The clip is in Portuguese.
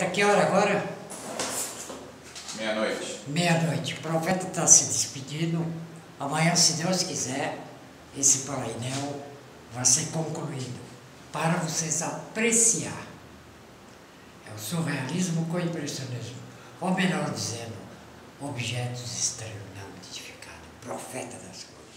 A Que hora agora? Meia-noite. Meia-noite. O profeta está se despedindo. Amanhã, se Deus quiser, esse painel vai ser concluído para vocês apreciar. É o surrealismo com o impressionismo. Ou melhor dizendo, objetos estranhos não identificados. Profeta das coisas.